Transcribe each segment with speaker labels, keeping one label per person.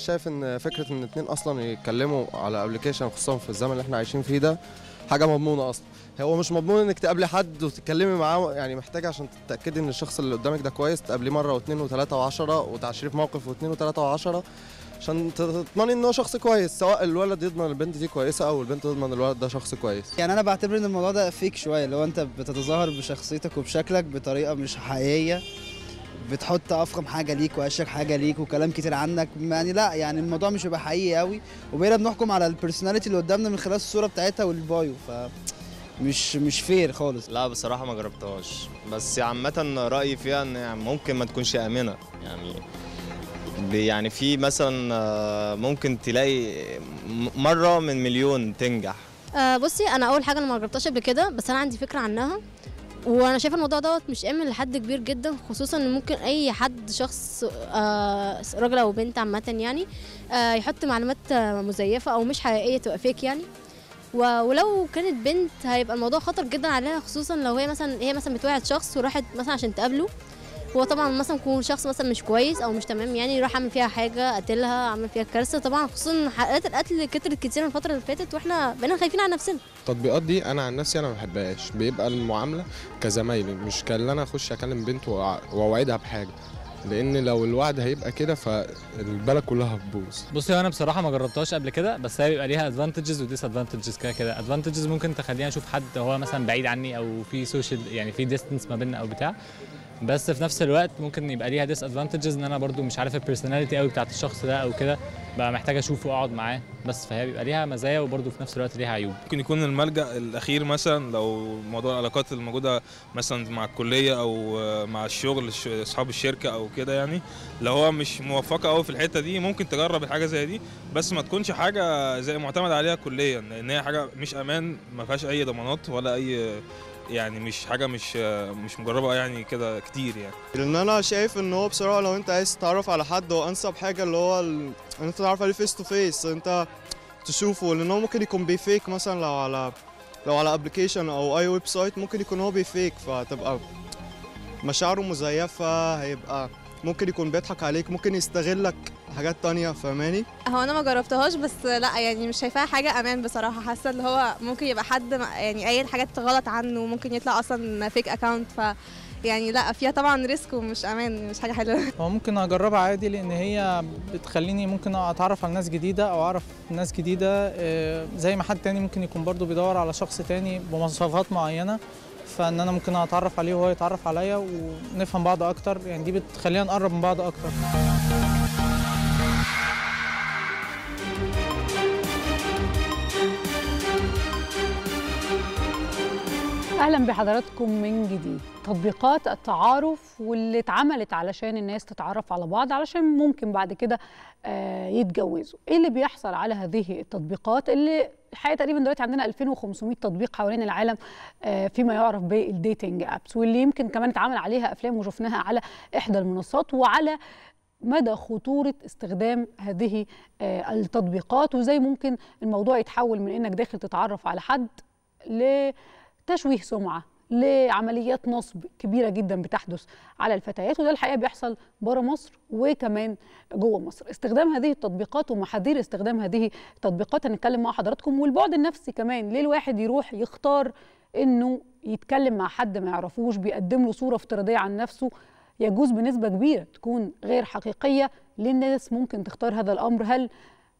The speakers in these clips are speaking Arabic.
Speaker 1: مش شايف إن فكرة إن اتنين أصلا يتكلموا على ابلكيشن خصوصا في الزمن اللي إحنا عايشين فيه ده حاجة مضمونة أصلا. هو مش مضمون إنك تقابلي حد وتتكلمي معاه يعني محتاجه عشان تتأكدي إن الشخص اللي قدامك ده كويس تقابليه مرة واثنين وثلاثه وعشرة وتعشريه في موقف واثنين وثلاثه وعشرة عشان تضمني إن هو شخص كويس سواء الولد يضمن البنت دي كويسة أو البنت تضمن الولد ده شخص كويس.
Speaker 2: يعني أنا بعتبر إن الموضوع ده فيك شوية اللي هو أنت بتتظاهر بشخصيتك وبشكلك بطريقة مش حقيقية. بتحط أفخم حاجة ليك وأشيك حاجة ليك وكلام كتير عنك. يعني لا يعني الموضوع مش هيبقى حقيقي قوي وبقينا بنحكم على ال personality اللي قدامنا من خلال الصورة بتاعتها وال bio ف مش مش fair خالص.
Speaker 3: لا بصراحة ما جربتهاش. بس عامة رأيي فيها إن يعني ممكن ما تكونش آمنة. يعني يعني في مثلا آه، ممكن تلاقي م- مرة من مليون تنجح.
Speaker 4: آه بصي أنا أول حاجة أنا ما جربتهاش قبل كده بس أنا عندي فكرة عنها. وأنا شايفة الموضوع دوت مش امن لحد كبير جدا خصوصا إن ممكن أي حد شخص آه راجل أو بنت عامة يعني آه يحط معلومات آه، مزيفة أو مش حقيقية تبقى فيك يعني. ولو كانت بنت هيبقى الموضوع خطر جدا عليها خصوصا لو هي مثلا هي مثلا بتوعد شخص وراحت مثلا عشان تقابله. هو طبعا مثلا يكون شخص مثلا مش كويس أو مش تمام يعني يروح عامل فيها حاجة قتلها عامل فيها كارثة. طبعا خصوصا حالات القتل كترت كتير الفترة اللي فاتت وإحنا بقينا خايفين على نفسنا.
Speaker 5: التطبيقات دي أنا عن نفسي أنا ما بحبهاش. بيبقى المعاملة كزمايلي مش كأن أنا أخش أكلم بنت وأوعدها بحاجة. لأن لو الوعد هيبقى كده فالبلد كلها هتبوظ.
Speaker 6: بصي هو أنا بصراحة ما جربتهاش قبل كده بس هي بيبقى ليها advantages و disadvantages كده كده. advantages ممكن تخليني أشوف حد هو مثلا بعيد عني أو في social يعني في distance ما بيننا أو بتاع. بس في نفس الوقت ممكن يبقى ليها disadvantages إن أنا برضو مش عارف ال personality قوي بتاعت الشخص ده أو كده بقى محتاج أشوفه وأقعد معاه. بس فهي بيبقى ليها مزايا وبرضو في نفس الوقت ليها عيوب.
Speaker 7: ممكن يكون الملجأ الأخير مثلا لو موضوع العلاقات الموجودة مثلا مع الكلية أو مع الشغل الش- أصحاب الشركة أو كده يعني لو هو مش موفقة أوي في الحتة دي ممكن تجرب الحاجة زي دي بس ما تكونش حاجة زي معتمد عليها كليا لأن هي حاجة مش أمان ما فيهاش أي ضمانات ولا أي يعني مش حاجة مش مش مجربة يعني كده كتير يعني.
Speaker 8: لأن أنا شايف إن هو بصراحة لو أنت عايز تتعرف على حد هو أنسب حاجة اللي هو ال... إن أنت تتعرف عليه face to face أنت تشوفه. لأن هو ممكن يكون بي fake مثلا لو على لو على application أو أي website ممكن يكون هو بي fake فتبقى مشاعره مزيفة هيبقى ممكن يكون بيضحك عليك ممكن يستغلك حاجات تانية فاهماني؟
Speaker 9: هو أنا ما جربتهاش بس لأ يعني مش شايفاها حاجة أمان بصراحة. حاسة اللي هو ممكن يبقى حد يعني اي حاجات غلط عنه ممكن يطلع أصلا fake account ف يعني لأ فيها طبعا risk ومش أمان مش حاجة حلوة.
Speaker 10: هو ممكن أجربها عادي لأن هي بتخليني ممكن أتعرف على ناس جديدة أو أعرف ناس جديدة آه، زي ما حد تاني ممكن يكون برضو بيدور على شخص تاني بمواصفات معينة فإن أنا ممكن أتعرف عليه وهو يتعرف عليا ونفهم بعض أكتر. يعني دي بتخلينا نقرب من بعض أكتر.
Speaker 11: أهلا بحضراتكم من جديد. تطبيقات التعارف واللي اتعملت علشان الناس تتعرف على بعض علشان ممكن بعد كده آه، يتجوزوا. إيه اللي بيحصل على هذه التطبيقات؟ اللي الحقيقة تقريبا دلوقتي عندنا 2500 تطبيق حوالين العالم آه، فيما يعرف بالديتنج ابس واللي يمكن كمان اتعمل عليها أفلام وشفناها على إحدى المنصات وعلى مدى خطورة استخدام هذه آه، التطبيقات. وزي ممكن الموضوع يتحول من إنك داخل تتعرف على حد لتشويه سمعة لعمليات نصب كبيرة جدا بتحدث على الفتيات وده الحقيقة بيحصل بره مصر وكمان جوه مصر. استخدام هذه التطبيقات ومحاذير استخدام هذه التطبيقات هنتكلم مع حضراتكم والبعد النفسي كمان ليه الواحد يروح يختار إنه يتكلم مع حد ما يعرفوش بيقدم له صورة افتراضية عن نفسه يجوز بنسبة كبيرة تكون غير حقيقية للناس ممكن تختار هذا الأمر. هل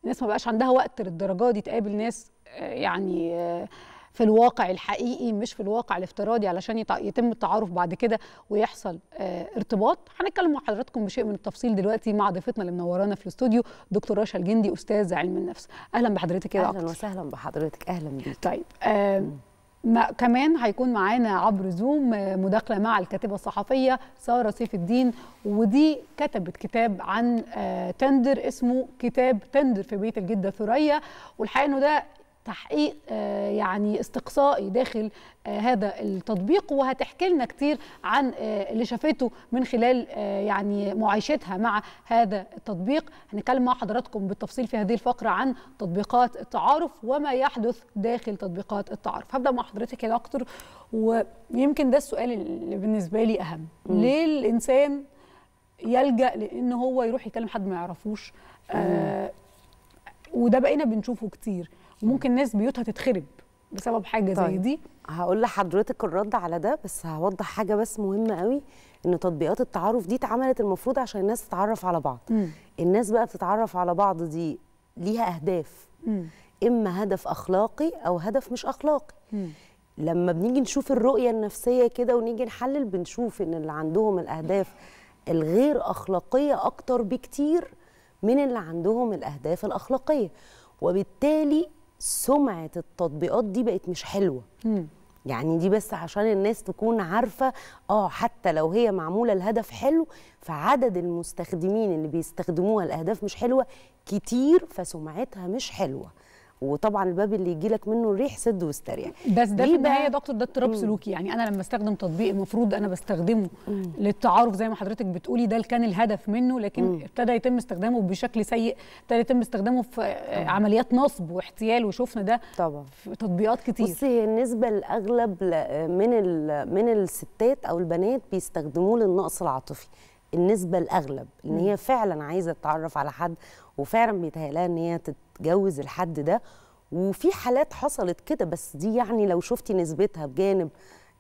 Speaker 11: الناس ما بقاش عندها وقت للدرجة دي؟ تقابل ناس آه، يعني آه، في الواقع الحقيقي مش في الواقع الافتراضي علشان يتم التعارف بعد كده ويحصل آه، ارتباط. هنتكلم مع حضراتكم بشيء من التفصيل دلوقتي مع ضيفتنا اللي منورانا في الاستوديو دكتور رشا الجندي أستاذ علم النفس. أهلا بحضرتك يا أهلا
Speaker 12: وسهلا بحضرتك. أهلا بيك.
Speaker 11: طيب آه ما كمان هيكون معانا عبر زوم آه، مداخلة مع الكاتبة الصحفية سارة سيف الدين ودي كتبت كتاب عن آه، تندر اسمه كتاب تندر في بيت الجدة ثريا. والحقيقة إنه ده تحقيق آه، يعني استقصائي داخل آه، هذا التطبيق وهتحكي لنا كتير عن آه، اللي شافته من خلال يعني معايشتها مع هذا التطبيق. هنتكلم مع حضراتكم بالتفصيل في هذه الفقرة عن تطبيقات التعارف وما يحدث داخل تطبيقات التعارف. هبدأ مع حضرتك يا دكتور ويمكن ده السؤال اللي بالنسبة لي أهم.
Speaker 12: مم.
Speaker 11: ليه الإنسان يلجأ لأن هو يروح يكلم حد ما يعرفوش؟ آه وده بقينا بنشوفه كتير. وممكن ناس بيوتها تتخرب بسبب حاجة زي
Speaker 12: طيب.
Speaker 11: دي
Speaker 12: هقول لحضرتك الرد على ده بس هوضح حاجة بس مهمة قوي إن تطبيقات التعارف دي اتعملت المفروض عشان الناس تتعرف على بعض
Speaker 11: مم.
Speaker 12: الناس بقى بتتعرف على بعض دي ليها أهداف
Speaker 11: مم.
Speaker 12: إما هدف أخلاقي أو هدف مش أخلاقي
Speaker 11: مم.
Speaker 12: لما بنيجي نشوف الرؤية النفسية كده ونيجي نحلل بنشوف إن اللي عندهم الأهداف الغير أخلاقية أكتر بكتير من اللي عندهم الأهداف الأخلاقية وبالتالي سمعة التطبيقات دي بقت مش حلوة
Speaker 11: مم.
Speaker 12: يعني دي بس عشان الناس تكون عارفة آه حتى لو هي معمولة الهدف حلو فعدد المستخدمين اللي بيستخدموها الاهداف مش حلوة كتير فسمعتها مش حلوة وطبعا الباب اللي يجي لك منه الريح سد واستريح
Speaker 11: بس ده في
Speaker 12: النهاية؟
Speaker 11: يا دكتور ده اضطراب
Speaker 12: مم.
Speaker 11: سلوكي. يعني أنا لما استخدم تطبيق المفروض أنا بستخدمه للتعارف زي ما حضرتك بتقولي ده كان الهدف منه لكن
Speaker 12: مم.
Speaker 11: ابتدى يتم استخدامه بشكل سيء ابتدى يتم استخدامه في آه، عمليات نصب واحتيال وشفنا ده
Speaker 12: طبعا.
Speaker 11: في تطبيقات كتير.
Speaker 12: بصي الأغلب ل- من من الستات أو البنات بيستخدموه للنقص العاطفي. النسبة الأغلب إن هي فعلا عايزة تتعرف على حد وفعلا بيتهيألها إن هي تتجوز الحد ده وفي حالات حصلت كده بس دي يعني لو شفتي نسبتها بجانب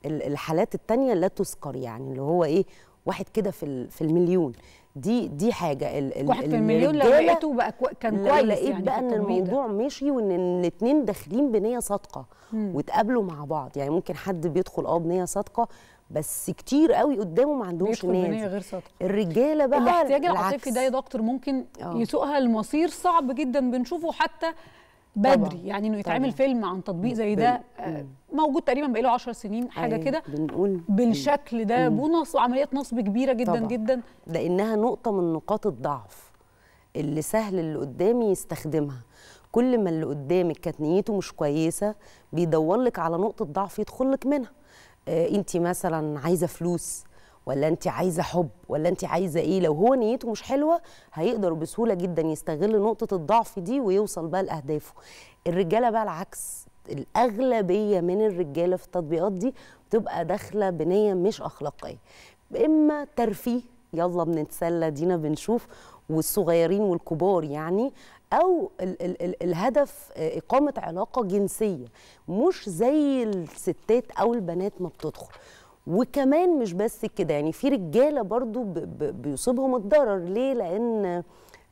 Speaker 12: ال- الحالات التانية لا تذكر يعني اللي هو إيه واحد كده في في المليون دي دي حاجة ال- ال-
Speaker 11: واحد في المليون لو لقيته بقى كوي... كان
Speaker 12: لو
Speaker 11: كويس
Speaker 12: لقيت
Speaker 11: يعني
Speaker 12: بقى
Speaker 11: إن.
Speaker 12: الموضوع مشي وإن الاثنين داخلين بنية صادقة
Speaker 11: مم.
Speaker 12: واتقابلوا مع بعض يعني ممكن حد بيدخل آه بنية صادقة بس كتير قوي قدامه ما عندهمش نية
Speaker 11: غير صادقة
Speaker 12: الرجالة بقى
Speaker 11: الاحتياج. العاطفي ده يا دكتور ممكن
Speaker 12: آه.
Speaker 11: يسوقها لمصير صعب جدا بنشوفه حتى بدري
Speaker 12: طبعاً.
Speaker 11: يعني إنه يتعمل. فيلم عن تطبيق زي ده آه، موجود تقريبا بقاله 10 سنين حاجة
Speaker 12: أيوة،
Speaker 11: كده
Speaker 12: بنقول
Speaker 11: بالشكل ده. بونص وعمليات نصب كبيرة جدا
Speaker 12: طبعاً.
Speaker 11: جدا
Speaker 12: لأنها نقطة من نقاط الضعف اللي سهل اللي قدامي يستخدمها كل ما اللي قدامك كانت نيته مش كويسة بيدور لك على نقطة ضعف يدخل لك منها انت مثلا عايزة فلوس ولا انت عايزة حب ولا انت عايزة إيه لو هو نيته مش حلوة هيقدر بسهولة جدا يستغل نقطة الضعف دي ويوصل بقى لأهدافه. الرجالة بقى العكس الأغلبية من الرجالة في التطبيقات دي بتبقى داخلة بنية مش أخلاقية. إما ترفيه يلا بنتسلى دينا بنشوف والصغيرين والكبار يعني أو ال ال ال الهدف آه، إقامة علاقة جنسية مش زي الستات أو البنات ما بتدخل. وكمان مش بس كده يعني في رجالة برضو بيصيبهم الضرر. ليه؟ لأن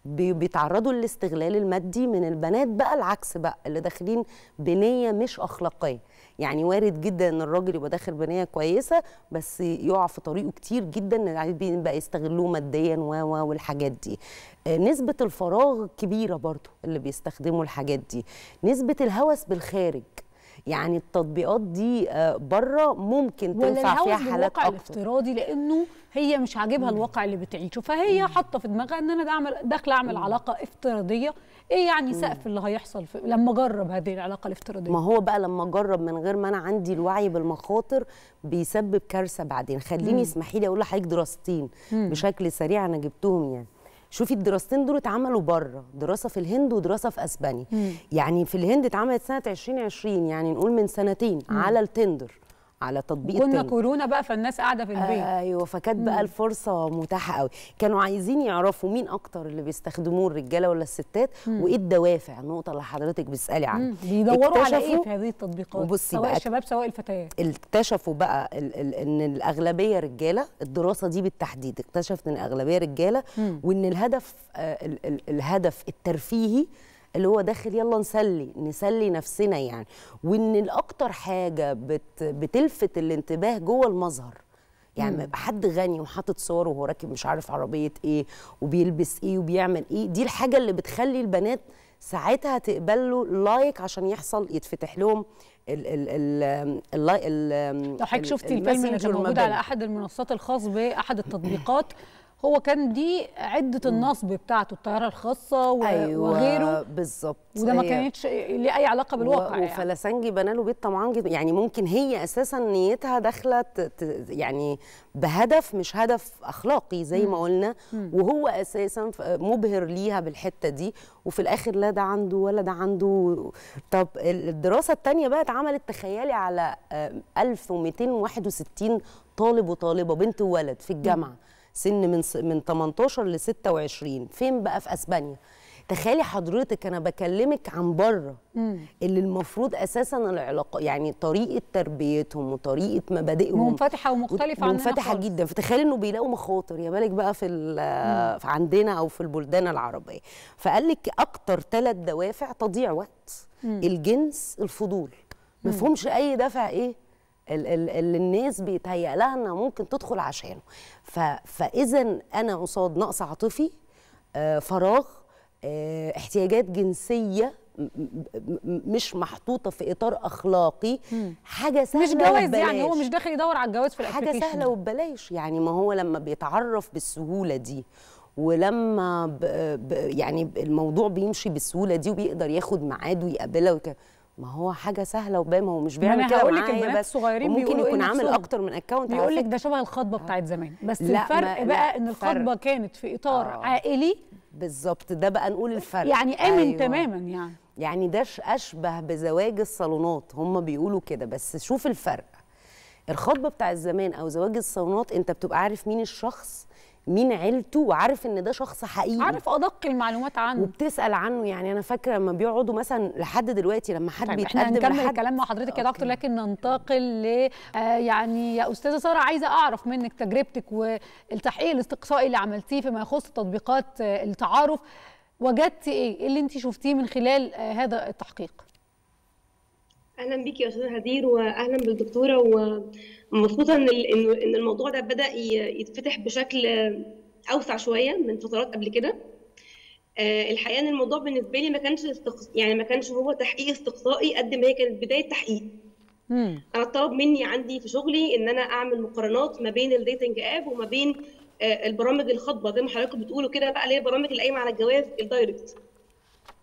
Speaker 12: بي- بيتعرضوا للاستغلال المادي من البنات بقى العكس بقى اللي داخلين بنية مش أخلاقية. يعني وارد جدا إن الراجل يبقى داخل بنية كويسة بس يقع في طريقه كتير جدا العيال بقى يستغلوه ماديا و و والحاجات دي. آه، نسبة الفراغ كبيرة برضو اللي بيستخدموا الحاجات دي. نسبة الهوس بالخارج يعني التطبيقات دي آه، برة ممكن تنفع فيها حالات أكتر.
Speaker 11: الافتراضي لأنه هي مش عاجبها الواقع اللي بتعيشه. فهي حاطة في دماغها إن أنا ده اعمل داخلة أعمل علاقة افتراضية. إيه يعني سقف اللي هيحصل في لما أجرب هذه العلاقة الافتراضية؟
Speaker 12: ما هو بقى لما أجرب من غير ما أنا عندي الوعي بالمخاطر بيسبب كارثة بعدين. خليني. اسمحي لي أقول لحضرتك دراستين. بشكل سريع أنا جبتهم يعني. شوفي الدراستين دول اتعملوا بره دراسة في الهند ودراسة في أسبانيا
Speaker 11: مم.
Speaker 12: يعني في الهند اتعملت سنة 2020 يعني نقول من سنتين
Speaker 11: مم.
Speaker 12: على التندر على تطبيق
Speaker 11: كنا كورونا بقى فالناس قاعدة في البيت.
Speaker 12: أيوه فكانت بقى الفرصة متاحة قوي. كانوا عايزين يعرفوا مين أكتر اللي بيستخدموه الرجالة ولا الستات؟
Speaker 11: مم.
Speaker 12: وإيه الدوافع؟ النقطة اللي حضرتك بتسألي عنها.
Speaker 11: بيدوروا على
Speaker 12: إيه
Speaker 11: في هذه التطبيقات؟ سواء الشباب سواء الفتيات.
Speaker 12: اكتشفوا بقى ال ال إن الأغلبية رجالة الدراسة دي بالتحديد اكتشفت إن الأغلبية رجالة
Speaker 11: مم.
Speaker 12: وإن الهدف آه ال ال الهدف الترفيهي اللي هو داخل يلا نسلي نسلي نفسنا يعني وإن الأكتر حاجة بت بتلفت الانتباه جوه المظهر يعني. ما يبقى حد غني وحاطط صور وهو راكب مش عارف عربية إيه وبيلبس إيه وبيعمل إيه دي الحاجة اللي بتخلي البنات ساعتها تقبل له لايك عشان يحصل يتفتح لهم ال ال ال ال ال
Speaker 11: لو حضرتك شفتي الفيلم اللي كان موجود. على أحد المنصات الخاص بأحد التطبيقات هو كان دي عدة النصب بتاعته الطيارة الخاصة و...
Speaker 12: أيوه
Speaker 11: وغيره.
Speaker 12: بالظبط.
Speaker 11: وده ما كانتش ليه أي علاقة بالواقع
Speaker 12: و-
Speaker 11: يعني.
Speaker 12: وفلسنجي بنى له بيت طمعان جدا. يعني ممكن هي أساسا نيتها داخلة ت- يعني بهدف مش هدف أخلاقي زي ما. قلنا. وهو أساسا مبهر ليها بالحتة دي. وفي الآخر لا ده عنده ولا ده عنده. طب ال- الدراسة الثانية بقى اتعملت تخيلي على آه، 1261 طالب وطالبة بنت وولد في الجامعة. سن من س- من 18 ل 26 فين بقى؟ في أسبانيا. تخيلي حضرتك أنا بكلمك عن بره. اللي المفروض أساسا العلاقه يعني طريقة تربيتهم وطريقة مبادئهم
Speaker 11: منفتحة ومختلفة عننا
Speaker 12: منفتحة
Speaker 11: خالص.
Speaker 12: جدا. فتخيل إنه بيلاقوا مخاطر. يا بالك بقى في في عندنا أو في البلدان العربية. فقال لك أكتر ثلاث دوافع تضييع وقت.
Speaker 11: مم.
Speaker 12: الجنس الفضول.
Speaker 11: مم.
Speaker 12: مفهومش أي دافع إيه؟ اللي الناس بيتهيأ لها إنها ممكن تدخل عشانه فاذا أنا قصاد نقص عاطفي آه، فراغ آه، احتياجات جنسية مش محطوطة في إطار
Speaker 11: أخلاقي.
Speaker 12: حاجة سهلة
Speaker 11: مش جواز يعني هو. مش داخل يدور على الجواز في حاجة
Speaker 12: سهلة وببلاش يعني ما هو لما بيتعرف بالسهولة دي ولما ب ب يعني الموضوع بيمشي بالسهولة دي وبيقدر ياخد ميعاد ويقابلها وك... ما هو حاجة سهلة وباين ما هو مش بيعمل كده
Speaker 11: هقول لك البنات الصغيرين بيقولوا
Speaker 12: يكون عامل؟ أكتر من أكونت
Speaker 11: بيقول لك ده شبه الخطبه بتاعت زمان بس
Speaker 12: لا،
Speaker 11: الفرق
Speaker 12: ما-
Speaker 11: بقى
Speaker 12: لا،
Speaker 11: إن
Speaker 12: فرق.
Speaker 11: الخطبه كانت في إطار
Speaker 12: آه.
Speaker 11: عائلي
Speaker 12: بالظبط ده بقى نقول الفرق
Speaker 11: يعني آمن
Speaker 12: أيوة.
Speaker 11: تماما يعني
Speaker 12: يعني ده أشبه بزواج الصالونات هم بيقولوا كده بس شوف الفرق الخطبه بتاع الزمان أو زواج الصالونات أنت بتبقى عارف مين الشخص مين عيلته وعارف إن ده شخص حقيقي.
Speaker 11: عارف أدق المعلومات عنه.
Speaker 12: وبتسأل عنه يعني. أنا فاكرة لما بيقعدوا مثلا لحد دلوقتي لما حد
Speaker 11: طيب إحنا
Speaker 12: بيتقدم
Speaker 11: هنكمل
Speaker 12: لحد
Speaker 11: الكلام مع حضرتك يا دكتور لكن ننتقل ل آه يعني يا أستاذة سارة عايزة أعرف منك تجربتك والتحقيق الاستقصائي اللي عملتيه فيما يخص تطبيقات آه التعارف. وجدتي إيه؟ إيه اللي انت شفتيه من خلال آه هذا التحقيق؟
Speaker 13: أهلا بيكي يا أستاذة هدير واهلا بالدكتورة ومبسوطة إن إن الموضوع ده بدأ يتفتح بشكل أوسع شوية من فترات قبل كده آه، الحقيقة إن الموضوع بالنسبة لي ما كانش استقص... يعني ما كانش هو تحقيق استقصائي قد ما هي كانت بداية تحقيق
Speaker 11: مم.
Speaker 13: أنا اتطلب مني عندي في شغلي إن أنا أعمل مقارنات ما بين ال dating app وما بين آه، البرامج الخاطبة زي ما حضراتكم بتقولوا كده بقى اللي هي البرامج اللي قايمة على الجواز ال direct.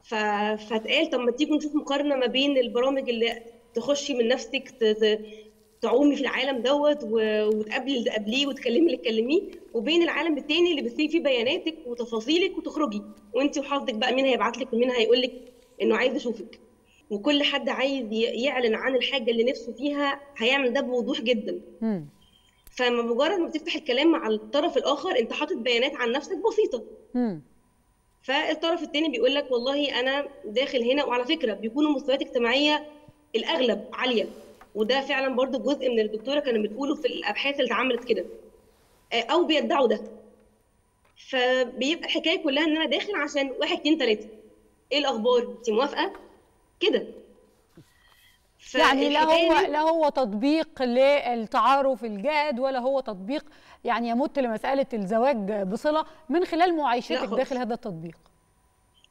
Speaker 13: فاتقال طب ما تيجوا نشوف مقارنة ما بين البرامج اللي تخشي من نفسك. تعومي في العالم دوت. وتقابلي اللي تقابليه وتكلمي اللي تكلميه وبين العالم التاني اللي بتسيبي فيه بياناتك وتفاصيلك وتخرجي وانت وحظك بقى مين هيبعت لك ومين هيقول لك انه عايز يشوفك وكل حد عايز يعلن عن الحاجة اللي نفسه فيها هيعمل ده بوضوح جدا
Speaker 11: مم.
Speaker 13: فما مجرد ما بتفتح الكلام مع الطرف الآخر انت حاطط بيانات عن نفسك
Speaker 11: بسيطة.
Speaker 13: فالطرف التاني بيقول لك والله أنا داخل هنا وعلى فكرة بيكونوا مستويات اجتماعية الأغلب عالية. وده فعلا برضو جزء من الدكتورة كانت بتقوله في الأبحاث اللي اتعملت كده. آه، أو بيدعوا ده. فبيبقى الحكاية كلها إن أنا داخل عشان واحد اتنين تلاتة. إيه الأخبار؟ انت موافقة؟ كده.
Speaker 11: يعني لا هو لا هو تطبيق للتعارف الجاد ولا هو تطبيق يعني يمت لمسألة الزواج بصلة من خلال معايشتك. داخل هذا التطبيق.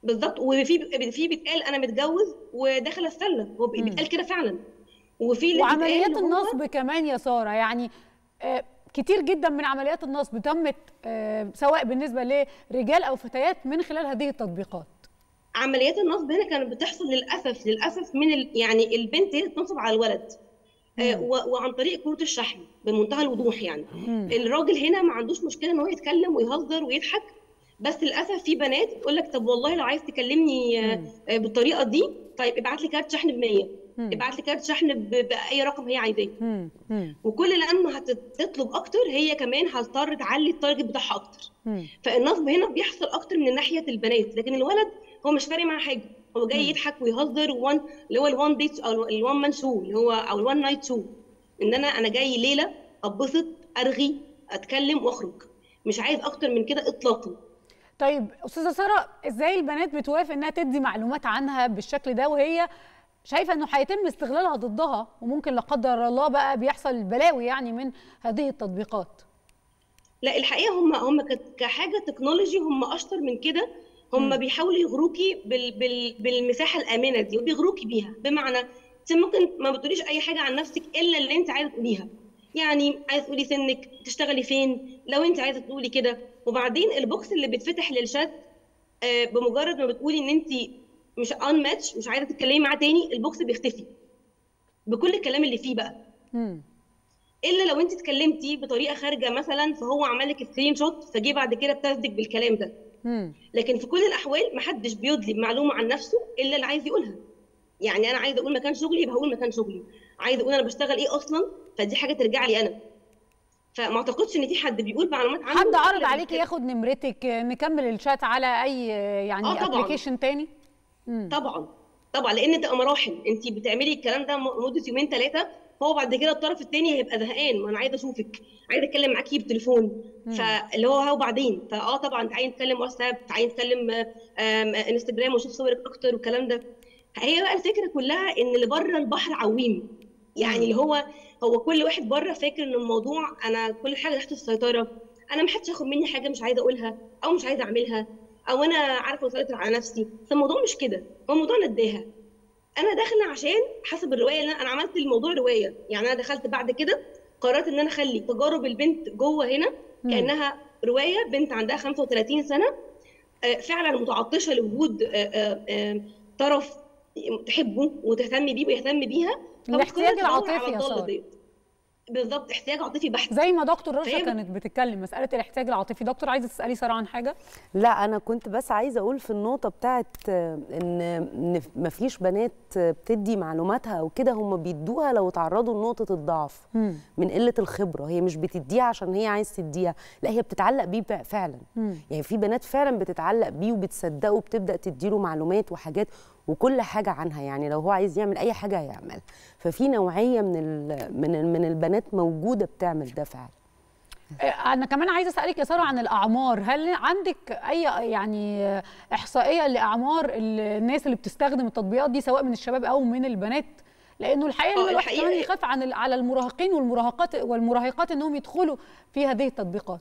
Speaker 13: بالظبط وفي في بيتقال أنا متجوز وداخل اتسلى هو بيتقال كده فعلا. وفي
Speaker 11: وعمليات النصب كمان يا سارة يعني آه، كتير جدا من عمليات النصب تمت آه، سواء بالنسبة لرجال أو فتيات من خلال هذه التطبيقات.
Speaker 13: عمليات النصب هنا كانت بتحصل للأسف للأسف من ال... يعني البنت هي بتنصب على الولد آه. وعن طريق كروت الشحن بمنتهى الوضوح يعني
Speaker 11: مم.
Speaker 13: الراجل هنا ما عندوش مشكلة إن هو يتكلم ويهزر ويضحك بس للأسف في بنات تقول لك طب والله لو عايز تكلمني آه، بالطريقة دي طيب ابعت لي كارت شحن ب 100
Speaker 11: مم.
Speaker 13: ابعت لي كارت شحن. بأي رقم هي عايزاه. وكل لما هتطلب أكتر هي كمان هتضطر تعلي ال target بتاعها أكتر
Speaker 11: مم.
Speaker 13: فالنصب هنا بيحصل أكتر من ناحية البنات لكن الولد هو مش فارق معاه حاجة. هو جاي يضحك ويهزر وان اللي هو ال one date أو ال one man show اللي هو أو ال one night show إن أنا أنا جاي ليلة أتبسط أرغي أتكلم وأخرج. مش عايز أكتر من كده اطلاقا.
Speaker 11: طيب أستاذة سارة إزاي البنات بتوافق إنها تدي معلومات عنها بالشكل ده وهي شايفة إنه هيتم استغلالها ضدها وممكن لا قدر الله بقى بيحصل بلاوي يعني من هذه التطبيقات؟
Speaker 13: لا الحقيقة هم هم كحاجة تكنولوجي هم أشطر من كده. هم بيحاولوا يغروكي بال بال بالمساحة الآمنة دي وبيغروكي بيها. بمعنى انت ممكن ما بتقوليش أي حاجة عن نفسك إلا اللي انت عايزه تقوليها. يعني عايزه تقولي سنك تشتغلي فين؟ لو انت عايزة تقولي كده. وبعدين ال box اللي بيتفتح للشات آه، بمجرد ما بتقولي إن انت مش unmatch مش عايزة تتكلمي معاه تاني ال box بيختفي. بكل الكلام اللي فيه بقى.
Speaker 11: مم.
Speaker 13: إلا لو انت اتكلمتي بطريقة خارجة مثلا فهو عمل لك screenshot فجه بعد كده بتصدق بالكلام ده. لكن في كل الأحوال محدش بيدلي بمعلومه عن نفسه إلا اللي عايز يقولها. يعني أنا عايزه أقول مكان شغلي يبقى هقول مكان شغلي. عايزه أقول أنا بشتغل إيه أصلا؟ فدي حاجة ترجع لي أنا. فما أعتقدش إن في حد بيقول معلومات عنه
Speaker 11: حد عرض
Speaker 13: إلا
Speaker 11: عليكي ياخد نمرتك نكمل الشات على أي يعني
Speaker 13: آه،.
Speaker 11: ابلكيشن تاني؟
Speaker 13: طبعا. طبعا. لأن ده مراحل أنت بتعملي الكلام ده مده يومين ثلاثة هو بعد كده الطرف الثاني هيبقى زهقان ما أنا عايزه أشوفك عايزه أتكلم معاكي بالتليفون. فاللي هو هو بعدين؟ فآه طبعا تعالي نتكلم واتساب تعالي نتكلم آه، إنستجرام واشوف صورك أكتر والكلام ده. هي بقى الفكرة كلها إن اللي بره البحر عويم. يعني اللي هو هو كل واحد بره فاكر إن الموضوع أنا كل حاجة تحت السيطرة. أنا ما حدش ياخد مني حاجة مش عايزه أقولها أو مش عايزه أعملها أو أنا عارفة اسيطر على نفسي. فالموضوع مش كده. هو الموضوع نداها. أنا داخلة عشان حسب الرواية اللي أنا عملت الموضوع رواية يعني أنا دخلت بعد كده قررت إن أنا أخلي تجارب البنت جوه هنا. كأنها رواية بنت عندها 35 سنة آه، فعلا متعطشة لوجود آه، آه، طرف تحبه وتهتم بيه ويهتم بيها
Speaker 11: الاحتياج العاطفي يا.
Speaker 13: ديت. بالظبط احتياج عاطفي بحت.
Speaker 11: زي ما دكتور رشا كانت بتتكلم مسألة الاحتياج العاطفي. دكتور عايزة تسألي ساره عن حاجة؟
Speaker 12: لا أنا كنت بس عايزة أقول في النقطة بتاعت آه، إن ان مفيش بنات بتدي معلوماتها أو كده هم بيدوها لو اتعرضوا لنقطة الضعف
Speaker 11: مم.
Speaker 12: من قلة الخبرة. هي مش بتديها عشان هي عايز تديها لا هي بتتعلق بيه فعلا.
Speaker 11: مم.
Speaker 12: يعني في بنات فعلا بتتعلق بيه وبتصدقه وبتبدأ تديله معلومات وحاجات. وكل حاجة عنها يعني لو هو عايز يعمل أي حاجة هيعملها ففي نوعية من ال- من من البنات موجودة بتعمل ده فعلا.
Speaker 11: آه، أنا كمان عايزة أسألك يا سارة عن الأعمار. هل عندك أي يعني آه، إحصائية لأعمار ال- الناس اللي بتستخدم التطبيقات دي سواء من الشباب أو من البنات؟ لأنه الحقيقة
Speaker 13: آه،
Speaker 11: ان الواحد
Speaker 13: الحقيقة
Speaker 11: كمان؟ يخاف عن على المراهقين والمراهقات والمراهقات إنهم يدخلوا في هذه التطبيقات.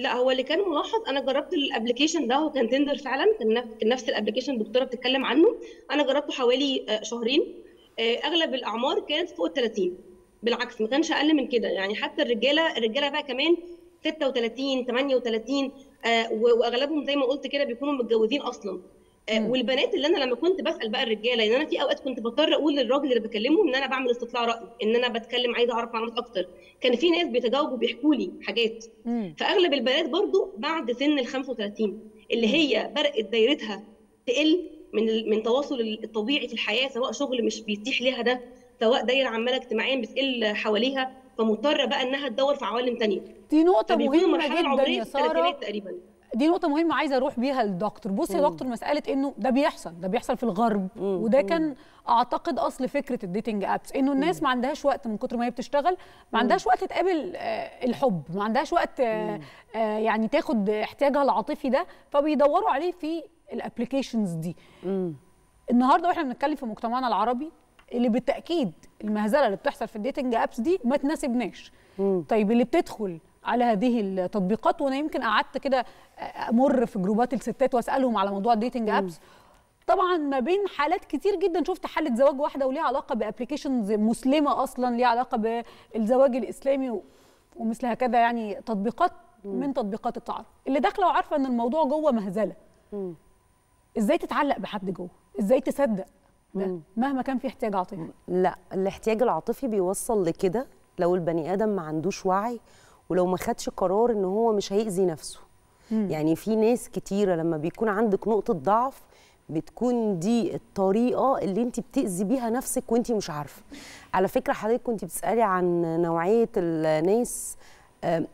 Speaker 13: لا هو اللي كان ملاحظ أنا جربت ال application ده وكان Tinder فعلا كان نف- كان نفس ال application الدكتورة بتتكلم عنه. أنا جربته حوالي آه، شهرين. آه، أغلب الأعمار كانت فوق ال 30 بالعكس ما كانش أقل من كده. يعني حتى الرجالة الرجالة بقى كمان 36 38 آه، وأغلبهم زي ما قلت كده بيكونوا متجوزين أصلا. والبنات اللي أنا لما كنت بسأل بقى الرجالة ان أنا في أوقات كنت بضطر أقول للراجل اللي بكلمه إن أنا بعمل استطلاع رأي إن أنا بتكلم عايزة أعرف معلومات أكتر. كان في ناس بيتجاوبوا بيحكوا لي حاجات. فأغلب البنات برضو بعد سن ال 35 اللي هي بدأت دايرتها تقل من من التواصل الطبيعي في الحياة سواء شغل مش بيتيح ليها ده سواء دايرة عمالة اجتماعيا بتقل حواليها فمضطرة بقى إنها تدور في عوالم تانية.
Speaker 11: دي نقطة
Speaker 13: مهمة
Speaker 11: جدا يا
Speaker 13: سارة. تقريبا.
Speaker 11: دي نقطة مهمة عايزة أروح بيها للدكتور، بصي يا. دكتور مسألة إنه ده بيحصل، ده بيحصل في الغرب. وده كان أعتقد أصل فكرة الديتنج أبس، إنه الناس ما عندهاش وقت من كتر ما هي بتشتغل، ما عندهاش وقت تقابل آه، الحب، ما عندهاش وقت آه، آه، يعني تاخد احتياجها العاطفي ده، فبيدوروا عليه في ال applications دي. النهارده وإحنا بنتكلم في مجتمعنا العربي اللي بالتأكيد المهزلة اللي بتحصل في ال dating apps دي ما تناسبناش. طيب اللي بتدخل على هذه التطبيقات وأنا يمكن قعدت كده أمر في جروبات الستات وأسألهم على موضوع ال dating apps طبعا ما بين حالات كتير جدا شفت حالة زواج واحدة وليها علاقة ب applications مسلمة أصلا ليها علاقة بالزواج الإسلامي ومثل هكذا يعني تطبيقات من تطبيقات التعارف. اللي داخلة وعارفة إن الموضوع جوه مهزلة. إزاي تتعلق بحد جوه؟ إزاي تصدق؟ ده مهما كان في احتياج عاطفي.
Speaker 12: لا الاحتياج العاطفي بيوصل لكده لو البني آدم ما عندوش وعي ولو ما خدش قرار إن هو مش هيأذي نفسه
Speaker 11: مم.
Speaker 12: يعني في ناس كتيرة لما بيكون عندك نقطة ضعف بتكون دي الطريقة اللي انت بتأذي بيها نفسك وانت مش عارفة على فكرة حضرتك كنت بتسألي عن نوعية الناس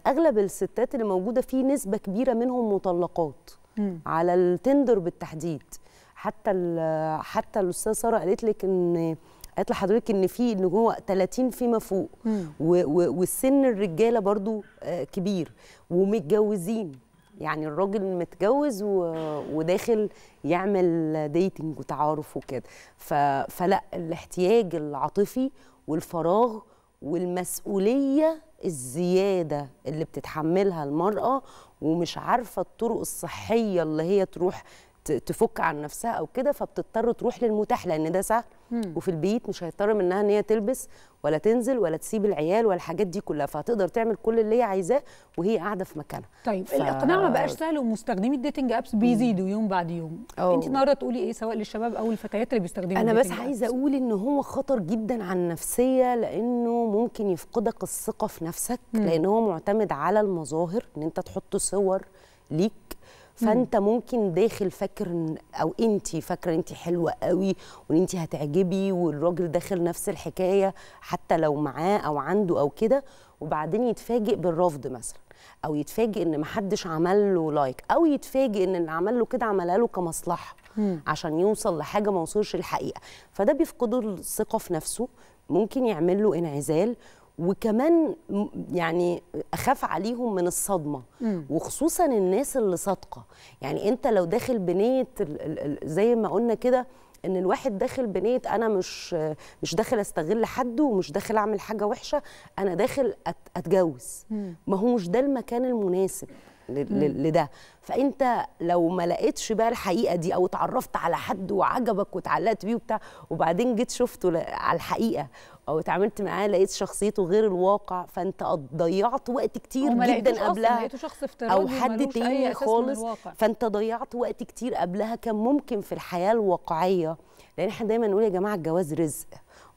Speaker 12: أغلب الستات اللي موجودة في نسبة كبيرة منهم مطلقات
Speaker 11: مم.
Speaker 12: على ال Tinder بالتحديد حتى ال- حتى الأستاذة سارة قالت لك إن قالت لحضرتك إن في إن هو 30 فيما فوق.
Speaker 11: مم.
Speaker 12: و- و- والسن الرجالة برضو آه، كبير ومتجوزين. يعني الراجل متجوز و- وداخل يعمل dating وتعارف وكده. ف- فلا الاحتياج العاطفي والفراغ والمسؤولية الزيادة اللي بتتحملها المرأة ومش عارفة الطرق الصحية اللي هي تروح تفك عن نفسها أو كده فبتضطر تروح للمتاح لأن ده سهل. وفي البيت مش هيضطر منها إن هي تلبس ولا تنزل ولا تسيب العيال ولا الحاجات دي كلها فهتقدر تعمل كل اللي هي عايزاه وهي قاعدة في مكانها
Speaker 11: طيب
Speaker 12: ف-
Speaker 11: الاقناع ما بقاش سهل ومستخدمي ال dating apps بيزيدوا يوم بعد يوم
Speaker 12: أوه.
Speaker 11: انت النهارده تقولي إيه سواء للشباب أو الفتيات اللي بيستخدموا ال apps؟
Speaker 12: عايزة أقول إن هو خطر جدا على النفسية لأنه ممكن يفقدك الثقة في نفسك
Speaker 11: مم.
Speaker 12: لأن هو معتمد على المظاهر إن أنت تحط صور ليك فانت ممكن داخل فاكر أو انت فاكرة انت حلوة قوي وان انت هتعجبي والراجل داخل نفس الحكاية حتى لو معاه أو عنده أو كده وبعدين يتفاجئ بالرفض مثلا أو يتفاجئ إن محدش عمل له لايك أو يتفاجئ إن اللي عمل له كده عملها له كمصلحة
Speaker 11: مم.
Speaker 12: عشان يوصل لحاجة ما وصلش الحقيقة فده بيفقده الثقة في نفسه ممكن يعمل له انعزال وكمان يعني أخاف عليهم من الصدمة.
Speaker 11: مم.
Speaker 12: وخصوصا الناس اللي صادقة. يعني أنت لو داخل بنية زي ما قلنا كده إن الواحد داخل بنية أنا مش مش داخل أستغل حد ومش داخل أعمل حاجة وحشة أنا داخل أتجوز.
Speaker 11: مم.
Speaker 12: ما هو مش ده المكان المناسب لده. فأنت لو ما لقيتش بقى الحقيقة دي أو اتعرفت على حد وعجبك واتعلقت بيه وبتاع وبعدين جيت شفته على الحقيقة أو اتعاملت معاه لقيت شخصيته غير الواقع فأنت ضيعت وقت كتير جدا قبلها.
Speaker 11: شخص
Speaker 12: أو حد تاني خالص. فأنت ضيعت وقت كتير قبلها كان ممكن في الحياة الواقعية. لأن إحنا دايما نقول يا جماعة الجواز رزق.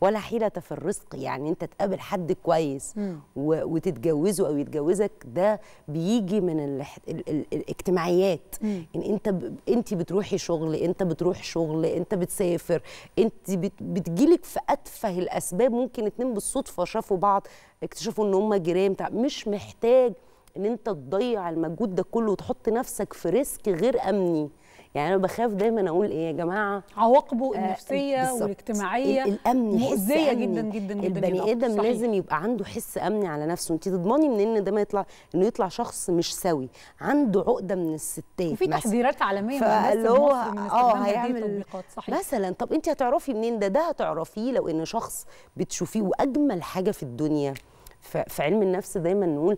Speaker 12: ولا حيلة في الرزق يعني أنت تقابل حد كويس وتتجوزه أو يتجوزك ده بيجي من ال ال ال الاجتماعيات.
Speaker 11: مم.
Speaker 12: إن أنت ب... أنت بتروحي شغل أنت بتروح شغل أنت بتسافر أنت بت... بتجيلك في أتفه الأسباب ممكن اتنين بالصدفة شافوا بعض اكتشفوا إن هم جيران مش محتاج إن أنت تضيع المجهود ده كله وتحط نفسك في ريسك غير أمني. يعني أنا بخاف دايما أقول إيه يا جماعة
Speaker 11: عواقبه
Speaker 12: آه،
Speaker 11: النفسية
Speaker 12: بالظبط.
Speaker 11: والاجتماعية
Speaker 12: ال-
Speaker 11: الأمن
Speaker 12: مؤذية.
Speaker 11: جدا جدا جدا
Speaker 12: البني. آدم
Speaker 11: صحيح.
Speaker 12: لازم يبقى عنده حس أمني على نفسه انت تضمني منين إن ده ما يطلع إنه يطلع شخص مش سوي عنده عقدة من الستات
Speaker 11: وفي. تحذيرات عالمية
Speaker 12: فاللي هو
Speaker 11: آه
Speaker 12: هيعمل
Speaker 11: صحيح
Speaker 12: مثلا طب انت هتعرفي منين ده ده هتعرفيه لو إن شخص بتشوفيه وأجمل حاجة في الدنيا في علم النفس دايما نقول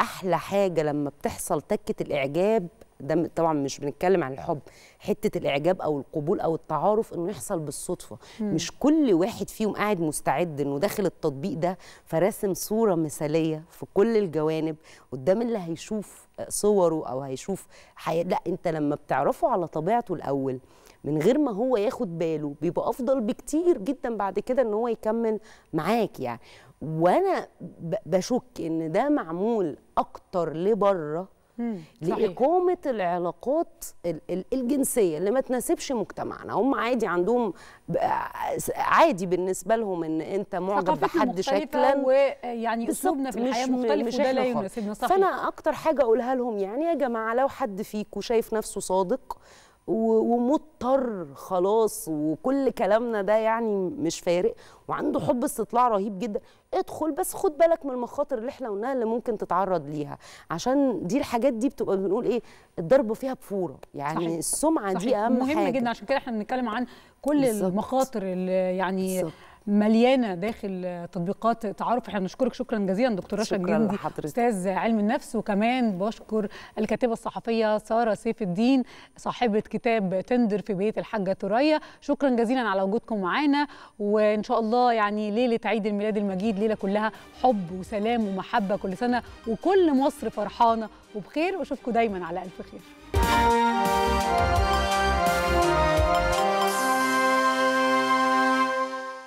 Speaker 12: أحلى حاجة لما بتحصل تكة الإعجاب ده طبعا مش بنتكلم عن الحب حتة الإعجاب أو القبول أو التعارف إنه يحصل بالصدفة.
Speaker 11: مم.
Speaker 12: مش كل واحد فيهم قاعد مستعد إنه داخل التطبيق ده فراسم صورة مثالية في كل الجوانب قدام اللي هيشوف صوره أو هيشوف حياة. لا أنت لما بتعرفه على طبيعته الأول من غير ما هو ياخد باله بيبقى أفضل بكتير جدا بعد كده إن هو يكمل معاك يعني. وأنا بشك إن ده معمول أكتر لبره لإقامة العلاقات ال- ال- الجنسية اللي ما تناسبش مجتمعنا. هم عادي عندهم عادي بالنسبة لهم إن أنت معجب بحد شكلا.
Speaker 11: ويعني أسلوبنا في الحياة
Speaker 12: مش-
Speaker 11: مختلف
Speaker 12: مش
Speaker 11: وده لا. يناسبنا. صحيح.
Speaker 12: فأنا أكتر حاجة أقولها لهم يعني يا جماعة لو حد فيكم شايف نفسه صادق ومضطر خلاص وكل كلامنا ده يعني مش فارق وعنده حب استطلاع رهيب جدا ادخل بس خد بالك من المخاطر اللي إحنا قلناها اللي ممكن تتعرض ليها عشان دي الحاجات دي بتبقى بنقول إيه الضرب فيها بفورة يعني
Speaker 11: صحيح.
Speaker 12: السمعة دي
Speaker 11: صحيح.
Speaker 12: أهم
Speaker 11: مهم
Speaker 12: حاجة
Speaker 11: جدا عشان كده إحنا بنتكلم عن كل
Speaker 12: بالظبط.
Speaker 11: المخاطر اللي يعني
Speaker 12: بالظبط.
Speaker 11: مليانة داخل تطبيقات تعارف. إحنا بنشكرك شكرا جزيلا دكتور رشا
Speaker 12: شكراً
Speaker 11: الجندي
Speaker 12: لحضرتك.
Speaker 11: أستاذ علم النفس وكمان بشكر الكاتبة الصحفية سارة سيف الدين صاحبة كتاب تندر في بيت الحاجة ثريا شكرا جزيلا على وجودكم معانا وإن شاء الله يعني ليلة عيد الميلاد المجيد ليلة كلها حب وسلام ومحبة كل سنة وكل مصر فرحانة وبخير. وأشوفكم دايما على ألف خير.